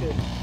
Okay.